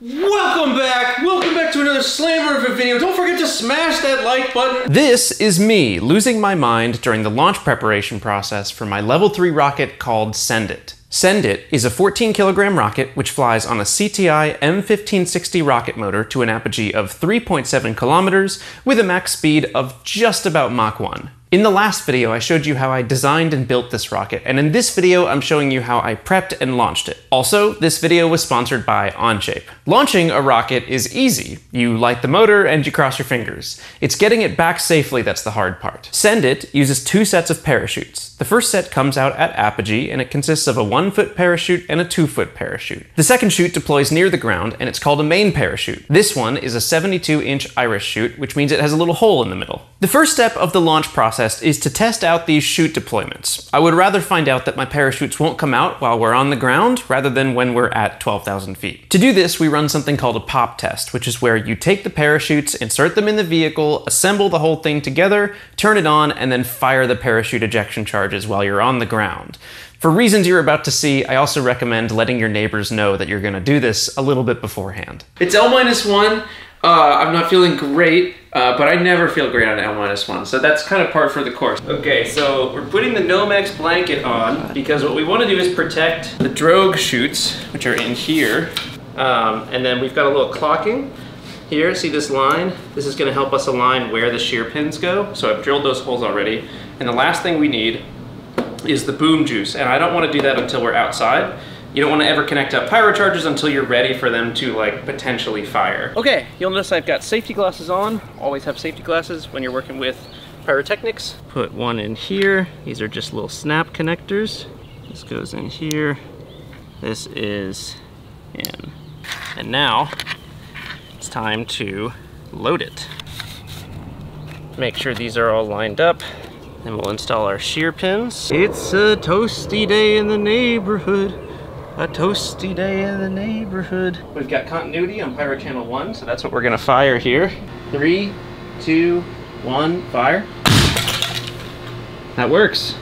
Welcome back! Welcome back to another Slammer of a video. Don't forget to smash that like button. This is me losing my mind during the launch preparation process for my level 3 rocket called Send It. Send It is a 14 kilogram rocket which flies on a CTI M1560 rocket motor to an apogee of 3.7 kilometers with a max speed of just about Mach 1. In the last video, I showed you how I designed and built this rocket, and in this video, I'm showing you how I prepped and launched it. Also, this video was sponsored by Onshape. Launching a rocket is easy. You light the motor and you cross your fingers. It's getting it back safely that's the hard part. Send It uses two sets of parachutes. The first set comes out at apogee, and it consists of a one foot parachute and a two foot parachute. The second chute deploys near the ground, and it's called a main parachute. This one is a 72 inch iris chute, which means it has a little hole in the middle. The first step of the launch process process is to test out these chute deployments. I would rather find out that my parachutes won't come out while we're on the ground rather than when we're at 12,000 feet. To do this, we run something called a pop test, which is where you take the parachutes, insert them in the vehicle, assemble the whole thing together, turn it on, and then fire the parachute ejection charges while you're on the ground. For reasons you're about to see, I also recommend letting your neighbors know that you're going to do this a little bit beforehand. It's L minus one. Uh, I'm not feeling great, uh, but I never feel great on L minus one, so that's kind of part for the course. Okay, so we're putting the Nomex blanket on because what we want to do is protect the drogue chutes, which are in here, um, and then we've got a little clocking here. See this line? This is going to help us align where the shear pins go. So I've drilled those holes already, and the last thing we need is the boom juice, and I don't want to do that until we're outside. You don't want to ever connect up pyro charges until you're ready for them to like potentially fire. Okay, you'll notice I've got safety glasses on. Always have safety glasses when you're working with pyrotechnics. Put one in here. These are just little snap connectors. This goes in here. This is in. And now it's time to load it. Make sure these are all lined up. Then we'll install our shear pins. It's a toasty day in the neighborhood. A toasty day in the neighborhood. We've got continuity on Pyro Channel 1, so that's what we're gonna fire here. Three, two, one, fire. That works.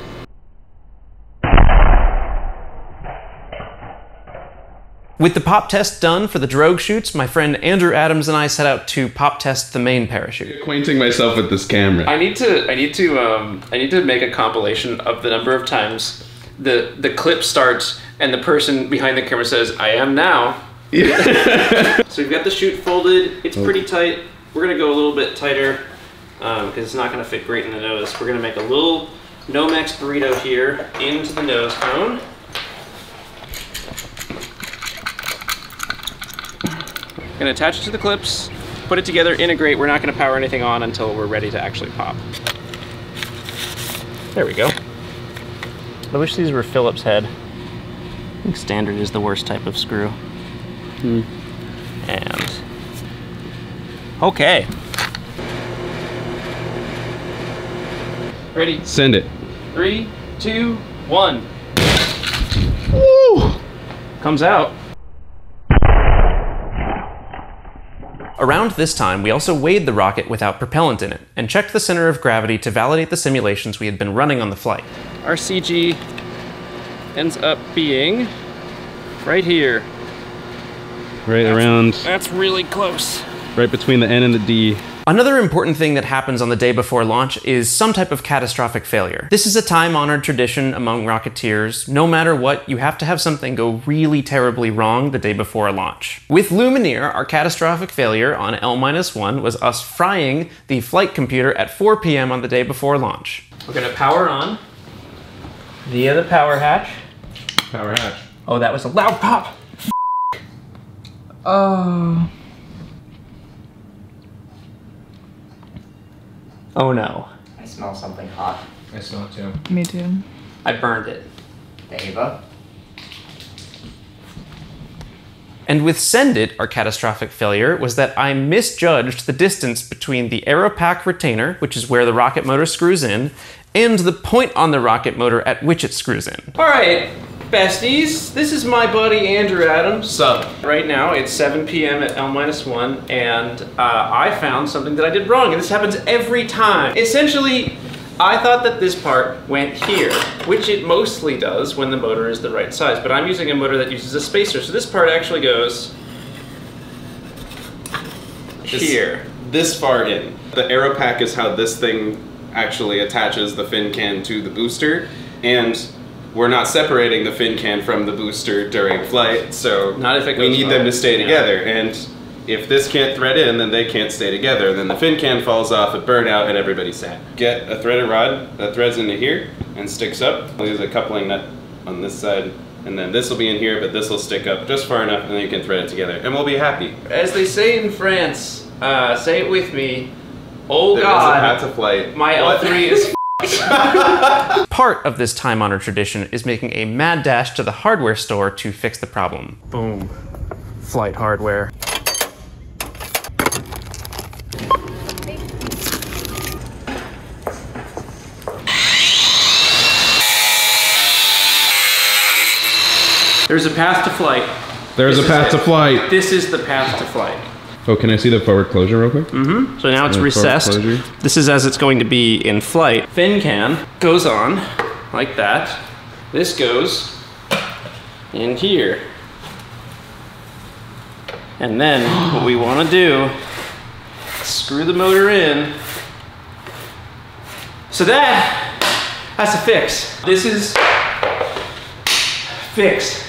With the pop test done for the drogue chutes, my friend Andrew Adams and I set out to pop test the main parachute. Acquainting myself with this camera. I need to I need to um I need to make a compilation of the number of times the the clip starts and the person behind the camera says, "I am now." Yeah. so we've got the chute folded. It's pretty tight. We're gonna go a little bit tighter because um, it's not gonna fit great in the nose. We're gonna make a little Nomex burrito here into the nose cone. Gonna attach it to the clips, put it together, integrate. We're not gonna power anything on until we're ready to actually pop. There we go. I wish these were Phillips head. I think standard is the worst type of screw. Hmm. And okay. Ready? Send it. Three, two, one. Woo! Comes out. Around this time, we also weighed the rocket without propellant in it, and checked the center of gravity to validate the simulations we had been running on the flight. Our CG ends up being right here. Right that's, around. That's really close. Right between the N and the D. Another important thing that happens on the day before launch is some type of catastrophic failure. This is a time-honored tradition among Rocketeers. No matter what, you have to have something go really terribly wrong the day before a launch. With Lumineer, our catastrophic failure on L-1 was us frying the flight computer at 4 p.m. on the day before launch. We're gonna power on via the power hatch. Power hatch. Oh, that was a loud pop! Oh. Oh no. I smell something hot. I smell it too. Me too. I burned it. Ava? And with Send It, our catastrophic failure was that I misjudged the distance between the AeroPack retainer, which is where the rocket motor screws in, and the point on the rocket motor at which it screws in. All right, besties, this is my buddy Andrew Adams. Sup? Right now it's 7 p.m. at L-1 and uh, I found something that I did wrong and this happens every time. Essentially, I thought that this part went here, which it mostly does when the motor is the right size, but I'm using a motor that uses a spacer, so this part actually goes is Here. This far in. The AeroPack is how this thing actually attaches the fin can to the booster, and we're not separating the fin can from the booster during flight, so Not if it we need them to stay Yeah. together. And if this can't thread in, then they can't stay together. Then the fin can falls off at burnout, and everybody's sad. Get a threaded rod that threads into here and sticks up. I'll a coupling nut on this side. And then this will be in here, but this will stick up just far enough, and then you can thread it together, and we'll be happy. As they say in France, uh, say it with me. Oh There is a path God, my What? L3 is. Part of this time honored tradition is making a mad dash to the hardware store to fix the problem. Boom. Flight hardware. There's a path to flight. There's This a path it. to flight. This is the path to flight. Oh, can I see the forward closure real quick? Mm-hmm. So now it's recessed. This is as it's going to be in flight. Fin can goes on like that. This goes in here. And then what we want to do, screw the motor in. So that, that's a fix. This is fixed.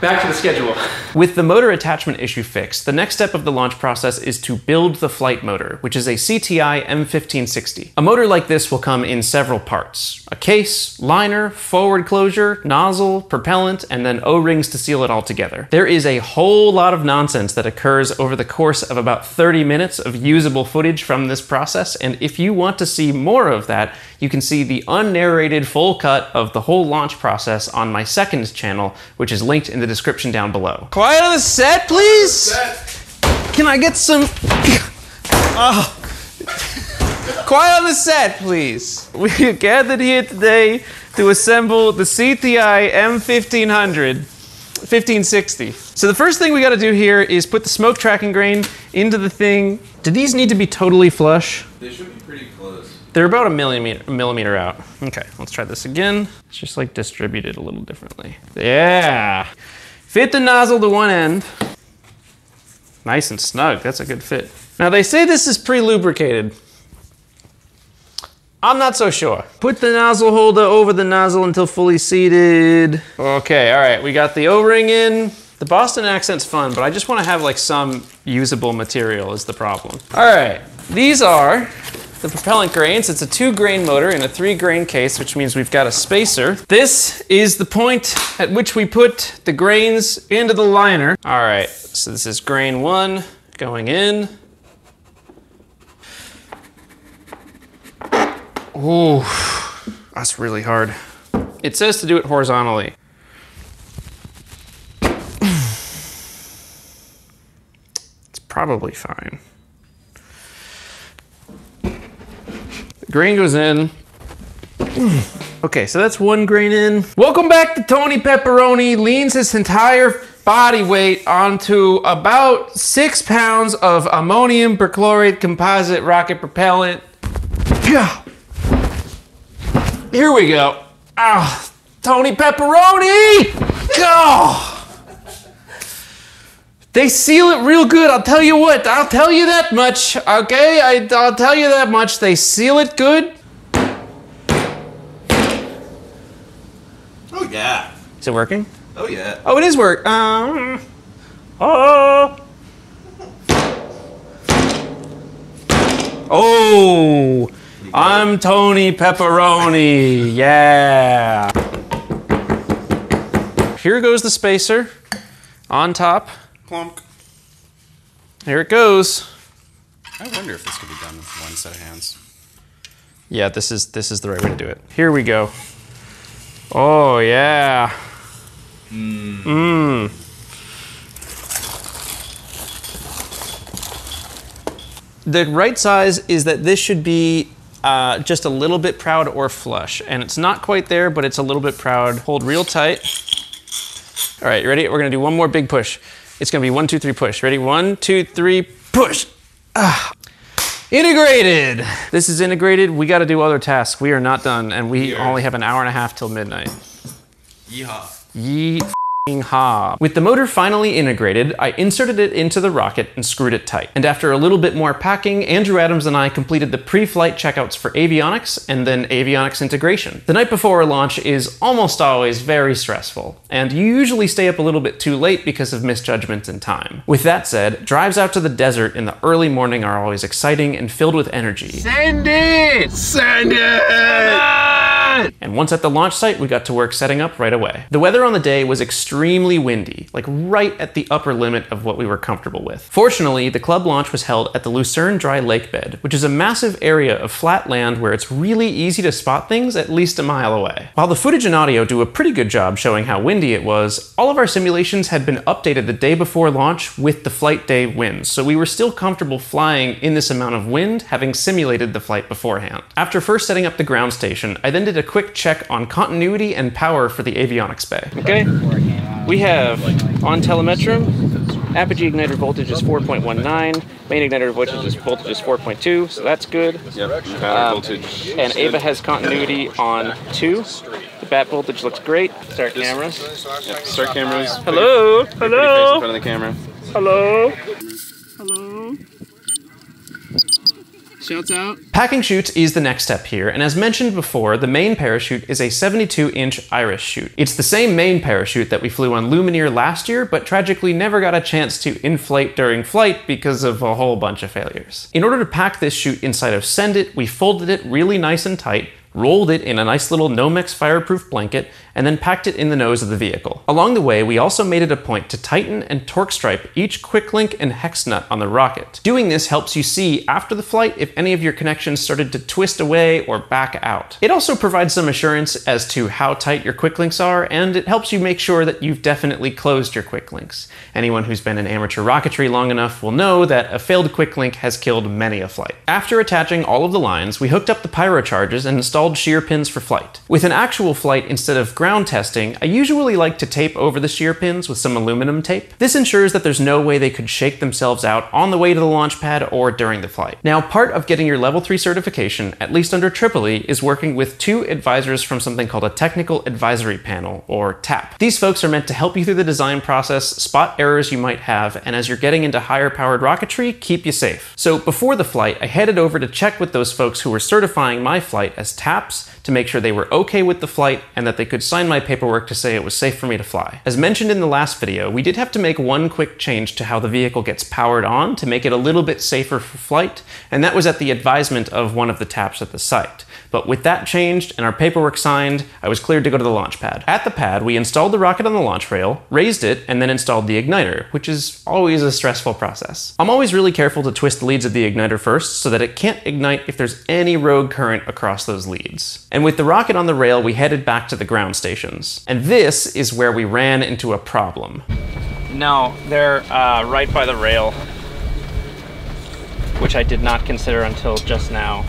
Back to the schedule. With the motor attachment issue fixed, the next step of the launch process is to build the flight motor, which is a CTI M1560. A motor like this will come in several parts. A case, liner, forward closure, nozzle, propellant, and then O-rings to seal it all together. There is a whole lot of nonsense that occurs over the course of about 30 minutes of usable footage from this process, and if you want to see more of that, you can see the unnarrated full cut of the whole launch process on my second channel, which is linked in the description down below. Quiet on the set, please! Can I get some. oh. Quiet on the set, please. We are gathered here today to assemble the CTI M1500. 1560. So the first thing we got to do here is put the smoke tracking grain into the thing. Do these need to be totally flush? They should be pretty close. They're about a millimeter, a millimeter out. Okay, let's try this again. It's just like distributed a little differently. Yeah. Fit the nozzle to one end. Nice and snug. That's a good fit. Now they say this is pre-lubricated. I'm not so sure. Put the nozzle holder over the nozzle until fully seated. Okay, all right, we got the O-ring in. The Boston accent's fun, but I just want to have like some usable material is the problem. All right, these are the propellant grains. It's a two grain motor in a three grain case, which means we've got a spacer. This is the point at which we put the grains into the liner. All right, so this is grain one going in. Ooh, that's really hard. It says to do it horizontally. It's probably fine. Grain goes in. Okay, so that's one grain in. Welcome back to Tony Pepperoni. Leans his entire body weight onto about six pounds of ammonium perchlorate composite rocket propellant. Here we go. Ah, Tony Pepperoni! Go! They seal it real good. I'll tell you what. I'll tell you that much. Okay, I, I'll tell you that much. They seal it good. Oh yeah. Is it working? Oh yeah. Oh, it is work. Um, oh. Oh, I'm Tony Pepperoni. Yeah. Here goes the spacer on top. Plunk. Here it goes. I wonder if this could be done with one set of hands. Yeah, this is this is the right way to do it. Here we go. Oh yeah. Mmm. The right size is that this should be uh, just a little bit proud or flush, and it's not quite there, but it's a little bit proud. Hold real tight. All right, you ready? We're gonna do one more big push. It's gonna be one, two, three, push. Ready? One, two, three, push. Ah. Integrated. This is integrated. We got to do other tasks. We are not done, and we are. only have an hour and a half till midnight. Yeehaw. Ye ha. With the motor finally integrated, I inserted it into the rocket and screwed it tight. And after a little bit more packing, Andrew Adams and I completed the pre-flight checkouts for avionics and then avionics integration. The night before a launch is almost always very stressful, and you usually stay up a little bit too late because of misjudgments in time. With that said, drives out to the desert in the early morning are always exciting and filled with energy. Send it! Send it! And once at the launch site, we got to work setting up right away. The weather on the day was extremely windy, like right at the upper limit of what we were comfortable with. Fortunately, the club launch was held at the Lucerne Dry Lake Bed, which is a massive area of flat land where it's really easy to spot things at least a mile away. While the footage and audio do a pretty good job showing how windy it was, all of our simulations had been updated the day before launch with the flight day winds, so we were still comfortable flying in this amount of wind, having simulated the flight beforehand. After first setting up the ground station, I then did a quick check on continuity and power for the avionics bay. Okay, we have on TeleMetrum, apogee igniter voltage is 4.19, main igniter voltage is, voltage is 4.2, so that's good. Yep, Um, voltage. And Ava has continuity on 2. The bat voltage looks great. Start cameras. Yep, start cameras. Hello? Put your face in Hello? front of the camera. Hello? Hello? Shouts out. Packing chutes is the next step here, and as mentioned before, the main parachute is a 72 inch Iris chute. It's the same main parachute that we flew on Lumineer last year, but tragically never got a chance to inflate during flight because of a whole bunch of failures. In order to pack this chute inside of Send It, we folded it really nice and tight, rolled it in a nice little Nomex fireproof blanket, and then packed it in the nose of the vehicle. Along the way, we also made it a point to tighten and torque stripe each quick link and hex nut on the rocket. Doing this helps you see after the flight if any of your connections started to twist away or back out. It also provides some assurance as to how tight your quick links are, and it helps you make sure that you've definitely closed your quick links. Anyone who's been in amateur rocketry long enough will know that a failed quick link has killed many a flight. After attaching all of the lines, we hooked up the pyro charges and installed shear pins for flight. With an actual flight instead of ground testing, I usually like to tape over the shear pins with some aluminum tape. This ensures that there's no way they could shake themselves out on the way to the launch pad or during the flight. Now, part of getting your level 3 certification, at least under Tripoli, is working with two advisors from something called a Technical Advisory Panel, or TAP. These folks are meant to help you through the design process, spot errors you might have, and as you're getting into higher powered rocketry, keep you safe. So before the flight, I headed over to check with those folks who were certifying my flight as TAPs to make sure they were okay with the flight and that they could sign my paperwork to say it was safe for me to fly. As mentioned in the last video, we did have to make one quick change to how the vehicle gets powered on to make it a little bit safer for flight, and that was at the advisement of one of the TAPs at the site. But with that changed and our paperwork signed, I was cleared to go to the launch pad. At the pad, we installed the rocket on the launch rail, raised it, and then installed the igniter, which is always a stressful process. I'm always really careful to twist the leads of the igniter first so that it can't ignite if there's any rogue current across those leads. And with the rocket on the rail, we headed back to the ground stations. And this is where we ran into a problem. No, they're uh, right by the rail, which I did not consider until just now.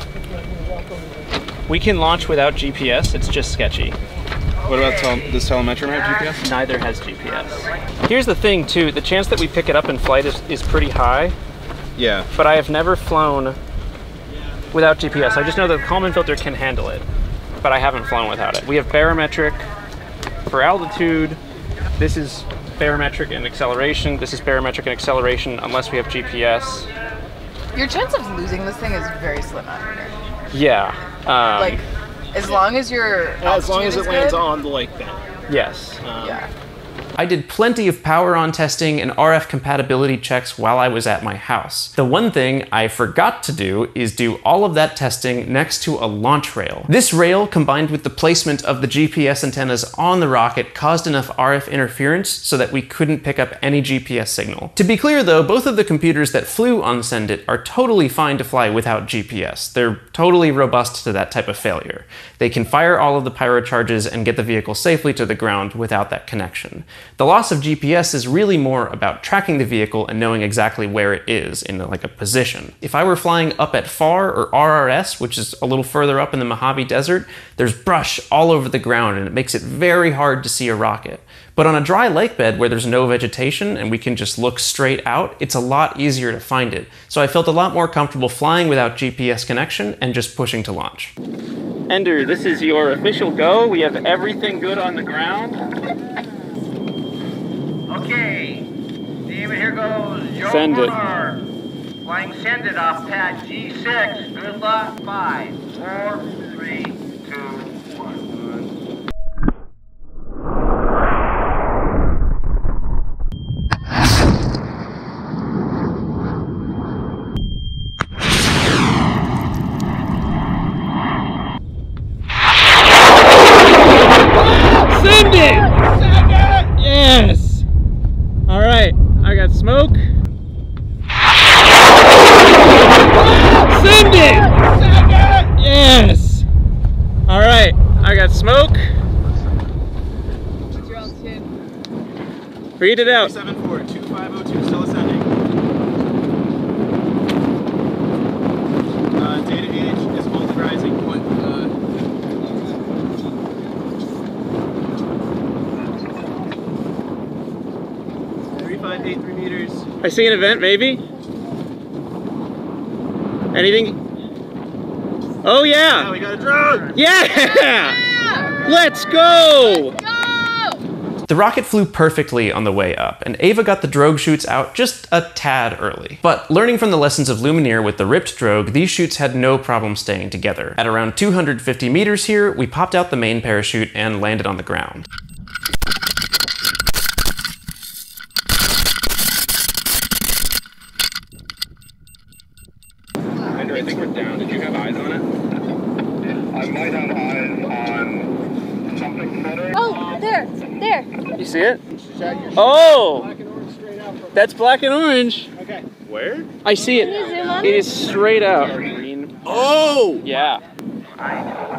We can launch without GPS, it's just sketchy. What about tel- does telemetry have uh, GPS? Neither has GPS. Here's the thing, too the chance that we pick it up in flight is, is pretty high, Yeah. but I have never flown without GPS. I just know that the Kalman filter can handle it, but I haven't flown without it. We have barometric for altitude. This is barometric and acceleration. This is barometric and acceleration unless we have GPS. Your chance of losing this thing is very slim out here. Yeah. Um, Like, as long as your As long as it lands good, on the lake bed. yes. Yeah. I did plenty of power on testing and RF compatibility checks while I was at my house. The one thing I forgot to do is do all of that testing next to a launch rail. This rail, combined with the placement of the GPS antennas on the rocket, caused enough RF interference so that we couldn't pick up any GPS signal. To be clear though, both of the computers that flew on Send It are totally fine to fly without GPS. They're totally robust to that type of failure. They can fire all of the pyro charges and get the vehicle safely to the ground without that connection. The loss of GPS is really more about tracking the vehicle and knowing exactly where it is in like a position. If I were flying up at FAR or RRS, which is a little further up in the Mojave Desert, there's brush all over the ground and it makes it very hard to see a rocket. But on a dry lake bed where there's no vegetation and we can just look straight out, it's a lot easier to find it. So I felt a lot more comfortable flying without GPS connection and just pushing to launch. Ender, this is your official go. We have everything good on the ground. Okay. David, here goes. Joe send it. Flying send it off pad G6. Good luck. Five, four, three, Read it out. 74 2502 still ascending. Uh, data age is. Point, uh, Three five eight three meters. I see an event, maybe? Anything? Oh yeah! we got a drogue. Yeah! Let's go! The rocket flew perfectly on the way up, and Ava got the drogue chutes out just a tad early. But learning from the lessons of Lumineer with the ripped drogue, these chutes had no problem staying together. At around 250 meters here, we popped out the main parachute and landed on the ground. I think we're down. Did you have eyes on it? I might have eyes on something better. Oh, there, there. You see it? Oh! That's black and orange. Okay. Where? I see Can you it. zoom on It it? is straight out. Oh! Yeah.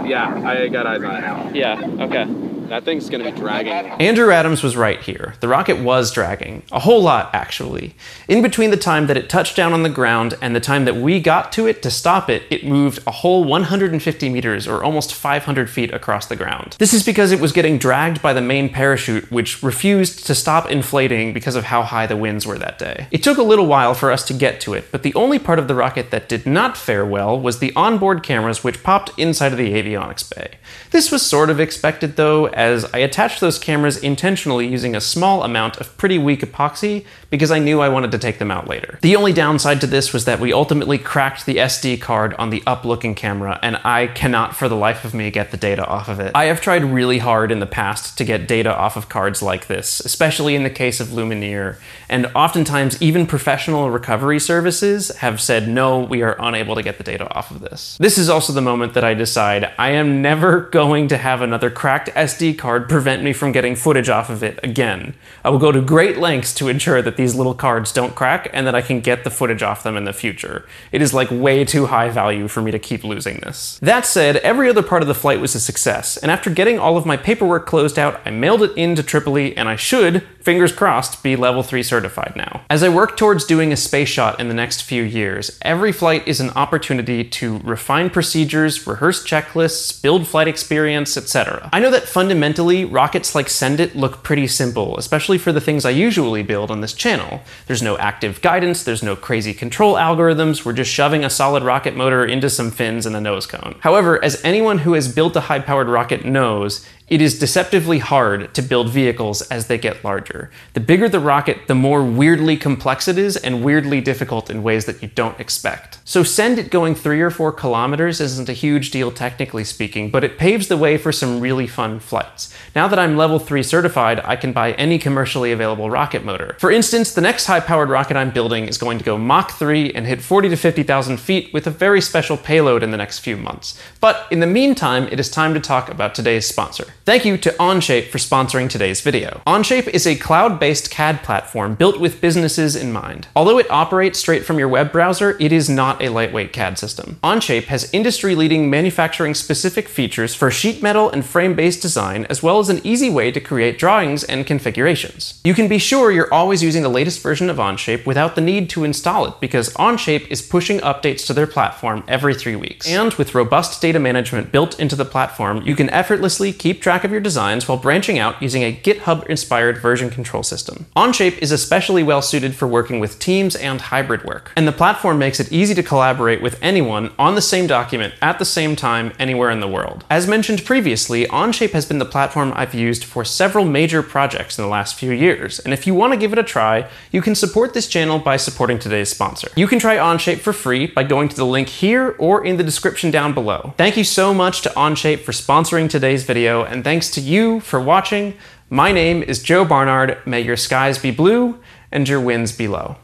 Yeah, I got eyes on it. Yeah. Okay. That thing's gonna be dragging. Andrew Adams was right here. The rocket was dragging. A whole lot, actually. In between the time that it touched down on the ground and the time that we got to it to stop it, it moved a whole 150 meters or almost 500 feet across the ground. This is because it was getting dragged by the main parachute, which refused to stop inflating because of how high the winds were that day. It took a little while for us to get to it, but the only part of the rocket that did not fare well was the onboard cameras which popped inside of the avionics bay. This was sort of expected though, as I attached those cameras intentionally using a small amount of pretty weak epoxy because I knew I wanted to take them out later. The only downside to this was that we ultimately cracked the SD card on the up-looking camera, and I cannot for the life of me get the data off of it. I have tried really hard in the past to get data off of cards like this, especially in the case of Lumineer, and oftentimes even professional recovery services have said no, we are unable to get the data off of this. This is also the moment that I decide I am never going to have another cracked SD card prevent me from getting footage off of it again. I will go to great lengths to ensure that these little cards don't crack and that I can get the footage off them in the future. It is like way too high value for me to keep losing this. That said, every other part of the flight was a success, and after getting all of my paperwork closed out, I mailed it into Tripoli and I should, fingers crossed, be level 3 certified now. As I work towards doing a space shot in the next few years, every flight is an opportunity to refine procedures, rehearse checklists, build flight experience, etc. I know that fundamentally, rockets like Send It look pretty simple, especially for the things I usually build on this channel. There's no active guidance, there's no crazy control algorithms, we're just shoving a solid rocket motor into some fins and a nose cone. However, as anyone who has built a high-powered rocket knows, it is deceptively hard to build vehicles as they get larger. The bigger the rocket, the more weirdly complex it is and weirdly difficult in ways that you don't expect. So send it going three or four kilometers isn't a huge deal technically speaking, but it paves the way for some really fun flights. Now that I'm level 3 certified, I can buy any commercially available rocket motor. For instance, the next high-powered rocket I'm building is going to go Mach 3 and hit 40 to 50,000 feet with a very special payload in the next few months. But in the meantime, it is time to talk about today's sponsor. Thank you to Onshape for sponsoring today's video. Onshape is a cloud-based CAD platform built with businesses in mind. Although it operates straight from your web browser, it is not a lightweight CAD system. Onshape has industry-leading manufacturing-specific features for sheet metal and frame-based design, as well as an easy way to create drawings and configurations. You can be sure you're always using the latest version of Onshape without the need to install it, because Onshape is pushing updates to their platform every three weeks. And with robust data management built into the platform, you can effortlessly keep track track of your designs while branching out using a GitHub inspired version control system. Onshape is especially well suited for working with teams and hybrid work, and the platform makes it easy to collaborate with anyone on the same document at the same time anywhere in the world. As mentioned previously, Onshape has been the platform I've used for several major projects in the last few years, and if you want to give it a try, you can support this channel by supporting today's sponsor. You can try Onshape for free by going to the link here or in the description down below. Thank you so much to Onshape for sponsoring today's video, and thanks to you for watching. My name is Joe Barnard. May your skies be blue and your winds be low.